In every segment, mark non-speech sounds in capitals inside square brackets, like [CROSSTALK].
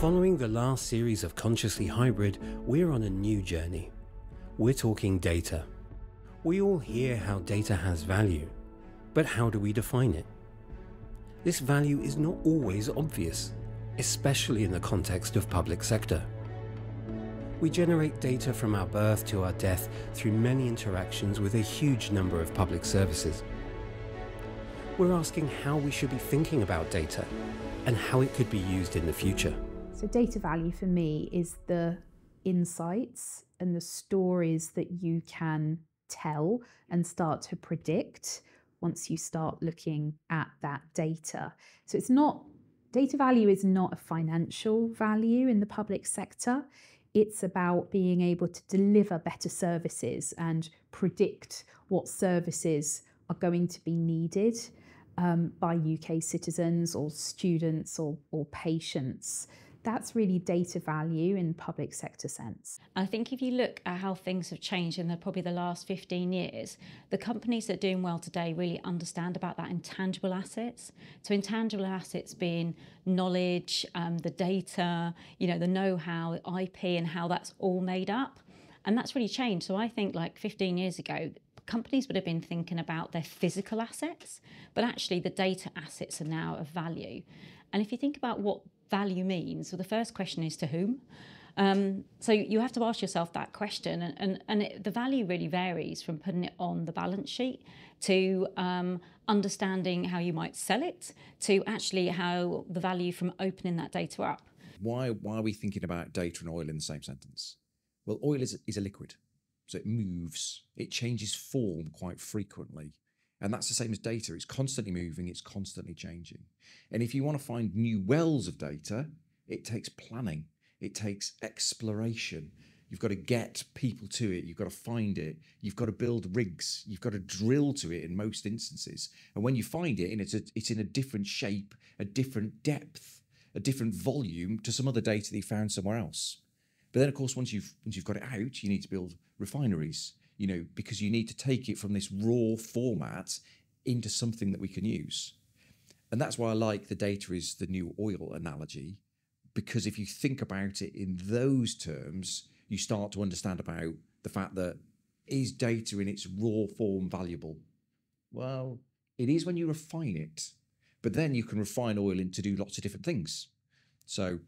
Following the last series of Consciously Hybrid, we're on a new journey. We're talking data. We all hear how data has value, but how do we define it? This value is not always obvious, especially in the context of public sector. We generate data from our birth to our death through many interactions with a huge number of public services. We're asking how we should be thinking about data and how it could be used in the future. So, data value for me is the insights and the stories that you can tell and start to predict once you start looking at that data. So, it's not data value is not a financial value in the public sector. It's about being able to deliver better services and predict what services are going to be needed um, by UK citizens or students or, or patients that's really data value in public sector sense. I think if you look at how things have changed in the, probably the last 15 years, the companies that are doing well today really understand about that intangible assets. So intangible assets being knowledge, um, the data, you know, the know-how, IP and how that's all made up. And that's really changed. So I think like 15 years ago, companies would have been thinking about their physical assets, but actually the data assets are now of value. And if you think about what value means, so the first question is to whom? Um, so you have to ask yourself that question, and, and, and it, the value really varies from putting it on the balance sheet to um, understanding how you might sell it to actually how the value from opening that data up. Why, why are we thinking about data and oil in the same sentence? Well, oil is, is a liquid, so it moves, it changes form quite frequently. And that's the same as data. It's constantly moving, it's constantly changing. And if you want to find new wells of data, it takes planning, it takes exploration. You've got to get people to it. You've got to find it. You've got to build rigs. You've got to drill to it in most instances. And when you find it, and it's a, it's in a different shape, a different depth, a different volume to some other data that you found somewhere else. But then, of course, once you've once you've got it out, you need to build refineries you know, because you need to take it from this raw format into something that we can use. And that's why I like the data is the new oil analogy, because if you think about it in those terms, you start to understand about the fact that is data in its raw form valuable? Well, it is when you refine it, but then you can refine oil into do lots of different things. So,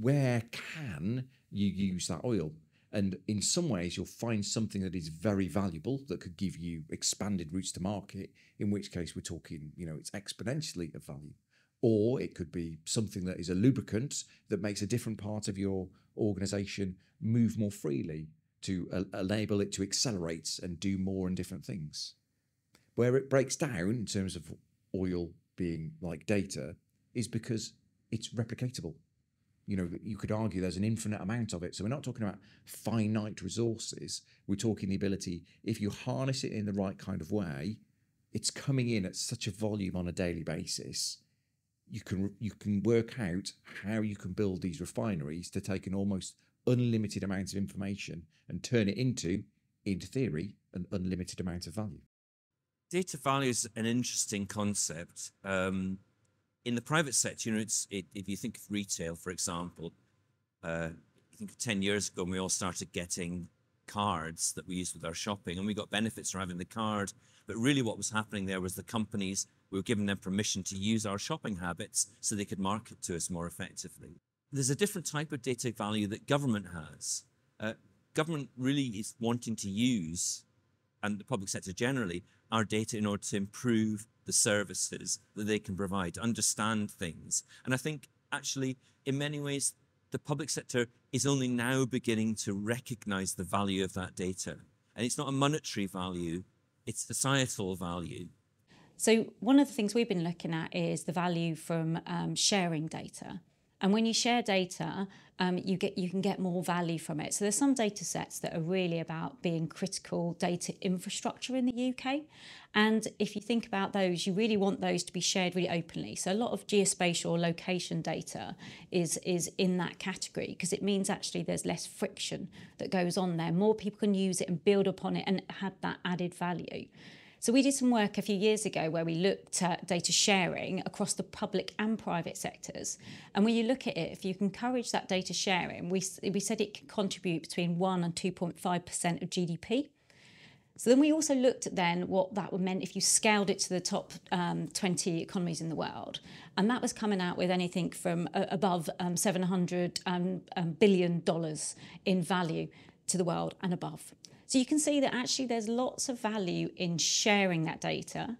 where can you use that oil? And in some ways, you'll find something that is very valuable that could give you expanded routes to market, in which case we're talking, you know, it's exponentially of value. Or it could be something that is a lubricant that makes a different part of your organization move more freely to uh, enable it to accelerate and do more and different things. Where it breaks down in terms of oil being like data is because it's replicatable you know, you could argue there's an infinite amount of it. So we're not talking about finite resources. We're talking the ability, if you harness it in the right kind of way, it's coming in at such a volume on a daily basis. You can you can work out how you can build these refineries to take an almost unlimited amount of information and turn it into, in theory, an unlimited amount of value. Data value is an interesting concept. Um, in the private sector, you know, it's it, if you think of retail, for example, uh, I think 10 years ago, we all started getting cards that we used with our shopping, and we got benefits from having the card. But really, what was happening there was the companies we were giving them permission to use our shopping habits so they could market to us more effectively. There's a different type of data value that government has. Uh, government really is wanting to use, and the public sector generally, our data in order to improve the services that they can provide, understand things. And I think actually, in many ways, the public sector is only now beginning to recognize the value of that data. And it's not a monetary value, it's societal value. So, one of the things we've been looking at is the value from um, sharing data. And when you share data, um, you get you can get more value from it. So there's some data sets that are really about being critical data infrastructure in the UK. And if you think about those, you really want those to be shared really openly. So a lot of geospatial location data is is in that category because it means actually there's less friction that goes on there. More people can use it and build upon it and have that added value. So we did some work a few years ago where we looked at data sharing across the public and private sectors. And when you look at it, if you encourage that data sharing, we, we said it can contribute between 1 and 2.5% of GDP. So then we also looked at then what that would meant if you scaled it to the top um, 20 economies in the world. And that was coming out with anything from uh, above um, 700 um, um, billion dollars in value to the world and above. So you can see that actually there's lots of value in sharing that data.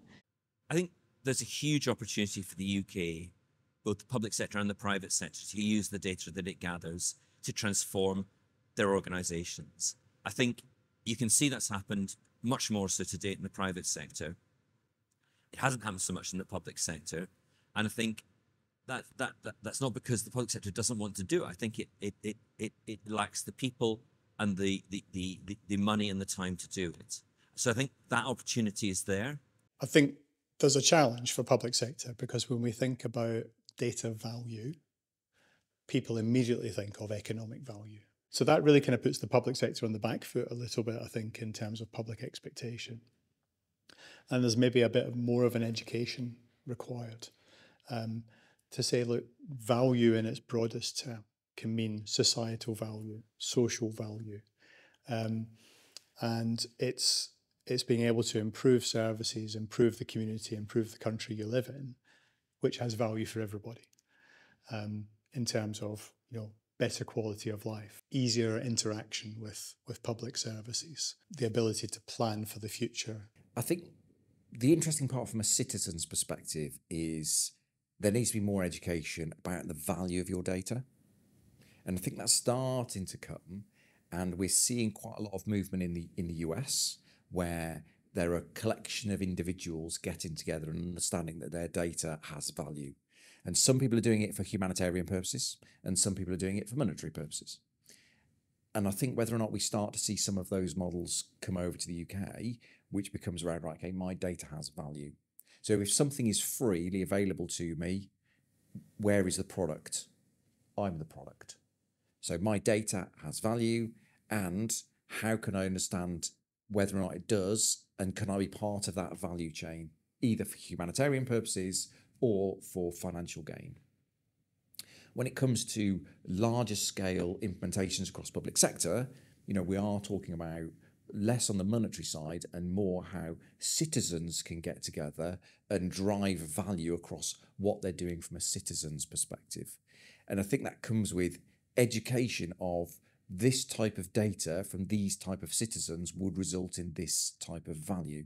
I think there's a huge opportunity for the UK, both the public sector and the private sector, to use the data that it gathers to transform their organizations. I think you can see that's happened much more so to date in the private sector. It hasn't happened so much in the public sector. And I think that, that, that that's not because the public sector doesn't want to do it. I think it, it, it, it, it lacks the people and the, the, the, the, money and the time to do it. So I think that opportunity is there. I think there's a challenge for public sector because when we think about data value, people immediately think of economic value. So that really kind of puts the public sector on the back foot a little bit, I think, in terms of public expectation. And there's maybe a bit more of an education required um, to say, look, value in its broadest term can mean societal value, social value, um, and it's it's being able to improve services, improve the community, improve the country you live in, which has value for everybody um, in terms of you know better quality of life, easier interaction with, with public services, the ability to plan for the future. I think the interesting part from a citizen's perspective is there needs to be more education about the value of your data. And I think that's starting to come. And we're seeing quite a lot of movement in the in the US where there are a collection of individuals getting together and understanding that their data has value. And some people are doing it for humanitarian purposes, and some people are doing it for monetary purposes. And I think whether or not we start to see some of those models come over to the UK, which becomes around, right, okay, my data has value. So if something is freely available to me, where is the product? I'm the product. So my data has value, and how can I understand whether or not it does, and can I be part of that value chain, either for humanitarian purposes or for financial gain. When it comes to larger scale implementations across public sector, you know, we are talking about less on the monetary side and more how citizens can get together and drive value across what they're doing from a citizen's perspective. And I think that comes with education of this type of data from these type of citizens would result in this type of value.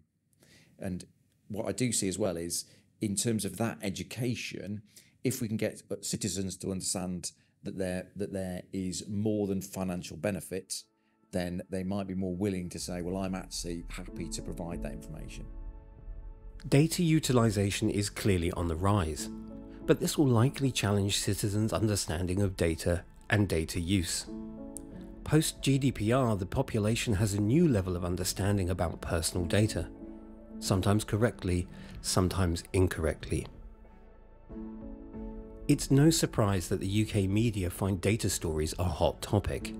And what I do see as well is in terms of that education, if we can get uh, citizens to understand that there that there is more than financial benefit, then they might be more willing to say, well, I'm actually happy to provide that information. Data utilisation is clearly on the rise, but this will likely challenge citizens' understanding of data and data use. Post GDPR, the population has a new level of understanding about personal data, sometimes correctly, sometimes incorrectly. It's no surprise that the UK media find data stories a hot topic.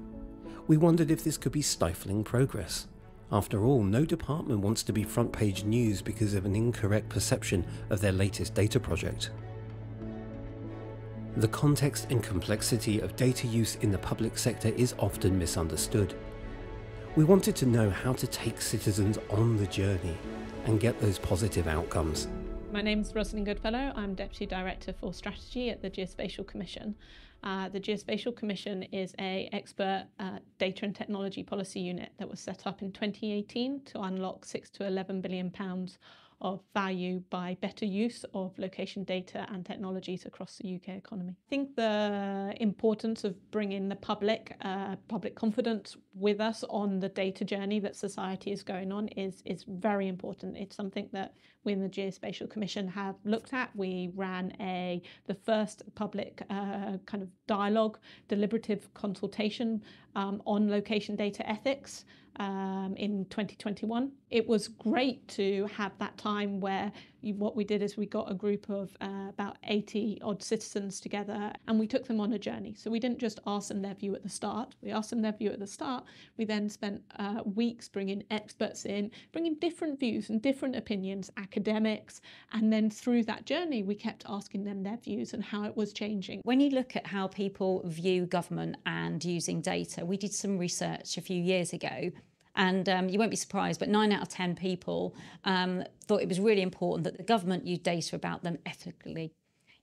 We wondered if this could be stifling progress. After all, no department wants to be front page news because of an incorrect perception of their latest data project. The context and complexity of data use in the public sector is often misunderstood. We wanted to know how to take citizens on the journey and get those positive outcomes. My name is Rosalind Goodfellow. I'm Deputy Director for Strategy at the Geospatial Commission. Uh, the Geospatial Commission is a expert uh, data and technology policy unit that was set up in 2018 to unlock 6 to 11 billion pounds of value by better use of location data and technologies across the UK economy. I think the importance of bringing the public, uh, public confidence with us on the data journey that society is going on is, is very important. It's something that we in the Geospatial Commission have looked at. We ran a the first public uh, kind of dialogue, deliberative consultation um, on location data ethics um, in 2021. It was great to have that time where what we did is we got a group of uh, about 80 odd citizens together and we took them on a journey. So we didn't just ask them their view at the start. We asked them their view at the start. We then spent uh, weeks bringing experts in, bringing different views and different opinions, academics. And then through that journey, we kept asking them their views and how it was changing. When you look at how people view government and using data, we did some research a few years ago and um, you won't be surprised, but nine out of 10 people um, thought it was really important that the government used data about them ethically.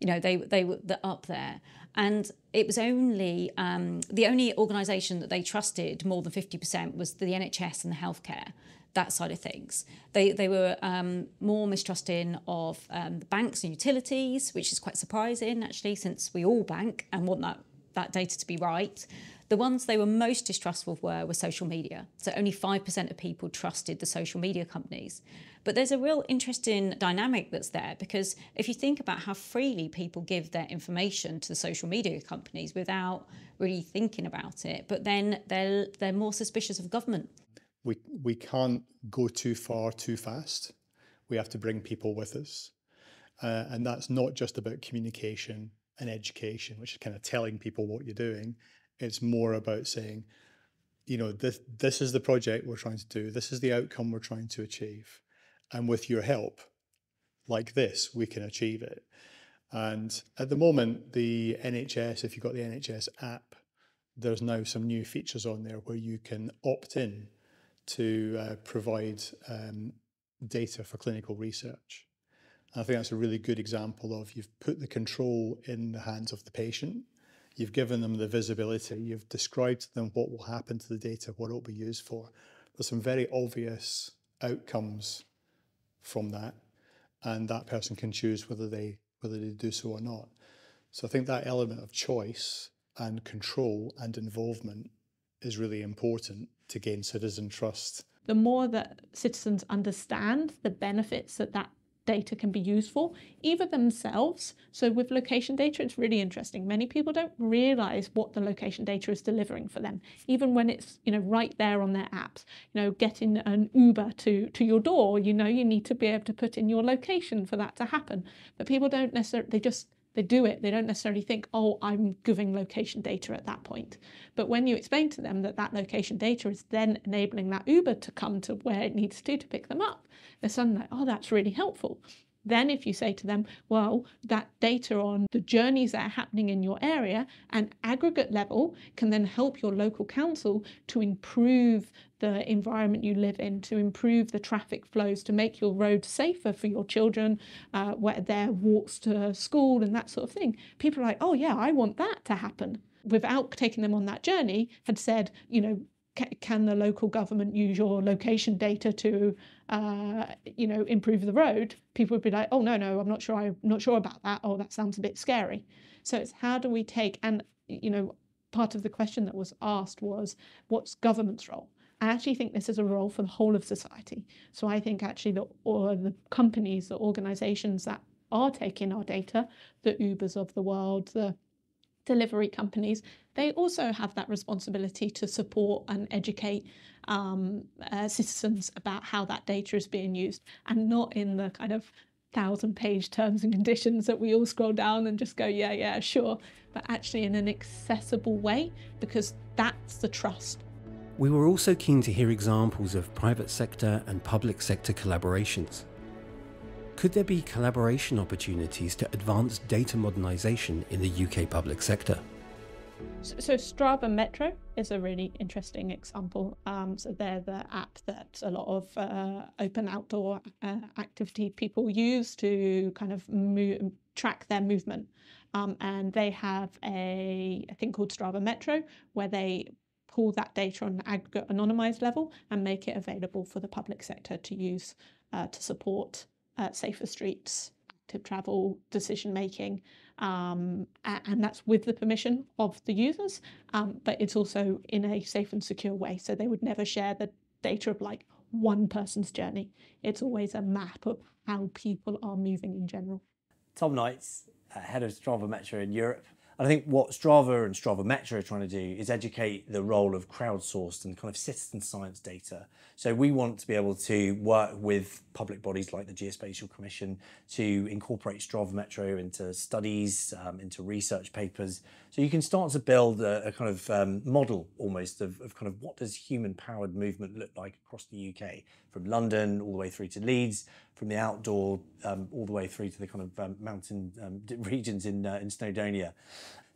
You know, they, they were up there. And it was only um, the only organisation that they trusted more than 50% was the NHS and the healthcare that side of things. They they were um, more mistrusting of um, the banks and utilities, which is quite surprising actually, since we all bank and want that that data to be right. The ones they were most distrustful of were, were social media. So only 5% of people trusted the social media companies. But there's a real interesting dynamic that's there because if you think about how freely people give their information to the social media companies without really thinking about it, but then they're, they're more suspicious of government. We, we can't go too far too fast. We have to bring people with us. Uh, and that's not just about communication and education, which is kind of telling people what you're doing. It's more about saying, you know, this this is the project we're trying to do. This is the outcome we're trying to achieve, and with your help, like this, we can achieve it. And at the moment, the NHS, if you've got the NHS app, there's now some new features on there where you can opt in to uh, provide um, data for clinical research. And I think that's a really good example of you've put the control in the hands of the patient You've given them the visibility. You've described to them what will happen to the data, what it will be used for. There's some very obvious outcomes from that, and that person can choose whether they whether they do so or not. So I think that element of choice and control and involvement is really important to gain citizen trust. The more that citizens understand the benefits that that data can be used for, either themselves. So with location data, it's really interesting. Many people don't realize what the location data is delivering for them, even when it's you know right there on their apps. You know, getting an Uber to to your door, you know, you need to be able to put in your location for that to happen. But people don't necessarily they just they do it. They don't necessarily think, oh, I'm giving location data at that point. But when you explain to them that that location data is then enabling that Uber to come to where it needs to to pick them up, they're suddenly like, oh, that's really helpful. Then, if you say to them, well, that data on the journeys that are happening in your area and aggregate level can then help your local council to improve the environment you live in, to improve the traffic flows, to make your roads safer for your children, uh, where their walks to school and that sort of thing. People are like, oh, yeah, I want that to happen. Without taking them on that journey, had said, you know, can the local government use your location data to uh, you know improve the road? People would be like oh no no i'm not sure i'm not sure about that. Oh that sounds a bit scary. So it's how do we take and you know part of the question that was asked was what's government's role? I actually think this is a role for the whole of society. So I think actually the or the companies, the organizations that are taking our data, the Ubers of the world, the delivery companies, they also have that responsibility to support and educate um, uh, citizens about how that data is being used and not in the kind of thousand page terms and conditions that we all scroll down and just go, yeah, yeah, sure, but actually in an accessible way because that's the trust. We were also keen to hear examples of private sector and public sector collaborations. Could there be collaboration opportunities to advance data modernisation in the UK public sector? So, so, Strava Metro is a really interesting example. Um, so they're the app that a lot of uh, open outdoor uh, activity people use to kind of move, track their movement. Um, and they have a, a thing called Strava Metro where they pull that data on an aggregate anonymized level and make it available for the public sector to use uh, to support uh, safer streets, to travel, decision making, um, and that's with the permission of the users, um, but it's also in a safe and secure way. So they would never share the data of like one person's journey. It's always a map of how people are moving in general. Tom Knights, uh, head of Strava Metro in Europe. And I think what Strava and Strava Metro are trying to do is educate the role of crowdsourced and kind of citizen science data. So we want to be able to work with public bodies like the Geospatial Commission to incorporate Strava Metro into studies, um, into research papers. So you can start to build a, a kind of um, model almost of, of kind of what does human powered movement look like across the UK, from London all the way through to Leeds, from the outdoor um, all the way through to the kind of um, mountain um, [LAUGHS] regions in, uh, in Snowdonia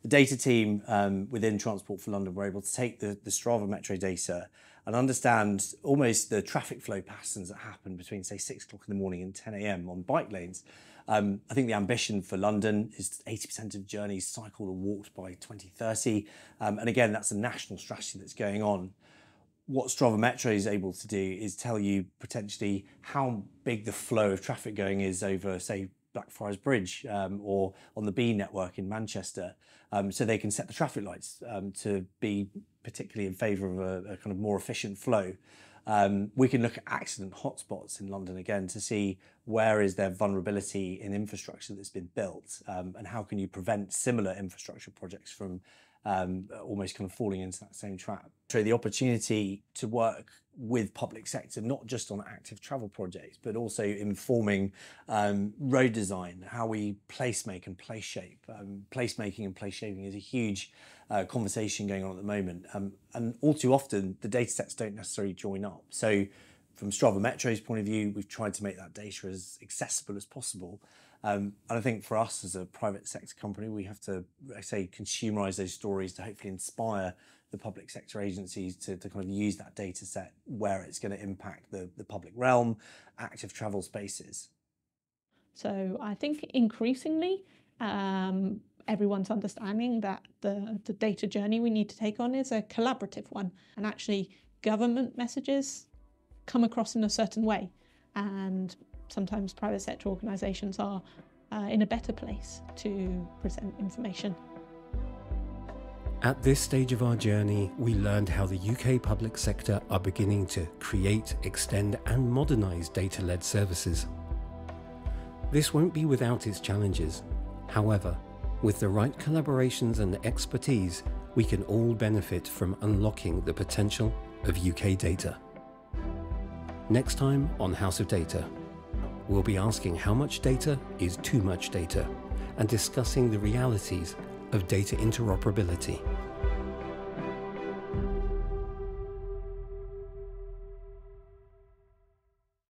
the data team um, within Transport for London were able to take the, the Strava Metro data and understand almost the traffic flow patterns that happen between, say, six o'clock in the morning and 10 a.m. on bike lanes. Um, I think the ambition for London is 80% of journeys cycled or walked by 2030. Um, and again, that's a national strategy that's going on. What Strava Metro is able to do is tell you potentially how big the flow of traffic going is over, say, Blackfriars Bridge um, or on the Bee Network in Manchester, um, so they can set the traffic lights um, to be particularly in favour of a, a, kind of more efficient flow. Um, we can look at accident hotspots in London again to see where is there vulnerability in infrastructure that's been built um, and how can you prevent similar infrastructure projects from um, almost kind of falling into that same trap. So the opportunity to work with public sector, not just on active travel projects, but also informing um, road design, how we place make and place shape. Um, placemaking and place shaping is a huge uh, conversation going on at the moment. Um, and all too often, the data sets don't necessarily join up. So from Strava Metro's point of view, we've tried to make that data as accessible as possible. Um, and I think for us as a private sector company, we have to, I say, consumerize those stories to hopefully inspire the public sector agencies to, to kind of use that data set where it's going to impact the, the public realm, active travel spaces. So I think increasingly um, everyone's understanding that the, the data journey we need to take on is a collaborative one and actually government messages come across in a certain way and sometimes private sector organisations are uh, in a better place to present information. At this stage of our journey, we learned how the UK public sector are beginning to create, extend, and modernise data led services. This won't be without its challenges. However, with the right collaborations and expertise, we can all benefit from unlocking the potential of UK data. Next time on House of Data, we'll be asking how much data is too much data and discussing the realities of data interoperability.